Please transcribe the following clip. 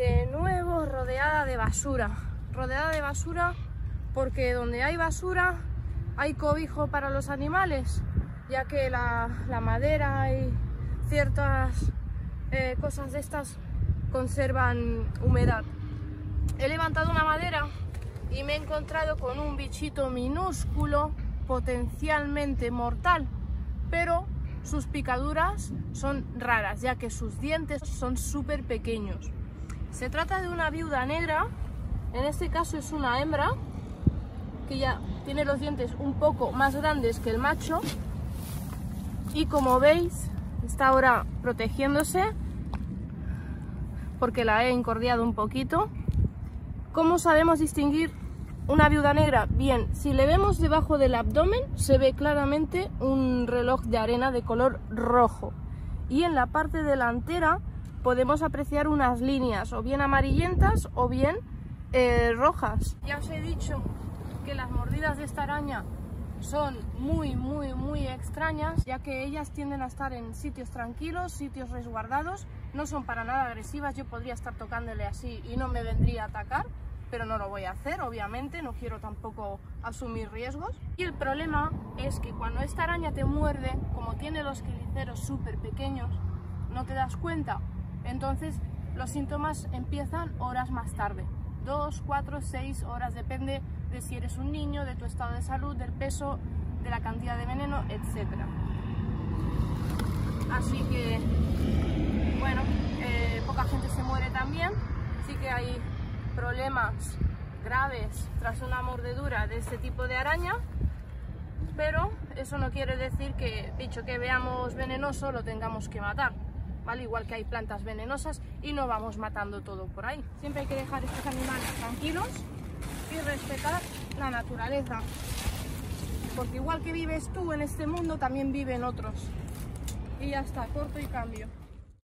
de nuevo rodeada de basura. Rodeada de basura porque donde hay basura hay cobijo para los animales, ya que la, madera y ciertas eh, cosas de estas conservan humedad. He levantado una madera y me he encontrado con un bichito minúsculo, potencialmente mortal, pero sus picaduras son raras, ya que sus dientes son súper pequeños. Se trata de una viuda negra, en este caso es una hembra, que ya tiene los dientes un poco más grandes que el macho. Y como veis, está ahora protegiéndose, porque la he encordiado un poquito. ¿Cómo sabemos distinguir una viuda negra? Bien, si le vemos debajo del abdomen se ve claramente un reloj de arena de color rojo y en la parte delantera podemos apreciar unas líneas o bien amarillentas o bien eh, rojas. Ya os he dicho que las mordidas de esta araña son muy, muy, muy extrañas, ya que ellas tienden a estar en sitios tranquilos, sitios resguardados, no son para nada agresivas, yo podría estar tocándole así y no me vendría a atacar, pero no lo voy a hacer, obviamente, no quiero tampoco asumir riesgos. Y el problema es que cuando esta araña te muerde, como tiene los quiliceros súper pequeños, no te das cuenta. Entonces los síntomas empiezan horas más tarde, 2, 4, 6 horas, depende de si eres un niño, de tu estado de salud, del peso, de la cantidad de veneno, etc. Así que, bueno, eh, poca gente se muere también, sí que hay problemas graves tras una mordedura de este tipo de araña, pero eso no quiere decir que bicho que veamos venenoso lo tengamos que matar. ¿Vale? Igual que hay plantas venenosas y no vamos matando todo por ahí. Siempre hay que dejar estos animales tranquilos y respetar la naturaleza. Porque igual que vives tú en este mundo, también viven otros. Y ya está, corto y cambio.